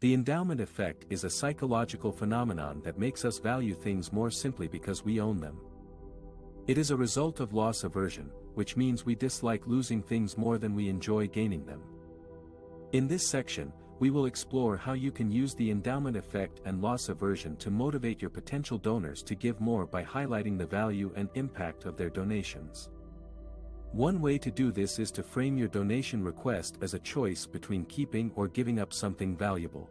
The endowment effect is a psychological phenomenon that makes us value things more simply because we own them. It is a result of loss aversion, which means we dislike losing things more than we enjoy gaining them. In this section, we will explore how you can use the endowment effect and loss aversion to motivate your potential donors to give more by highlighting the value and impact of their donations. One way to do this is to frame your donation request as a choice between keeping or giving up something valuable.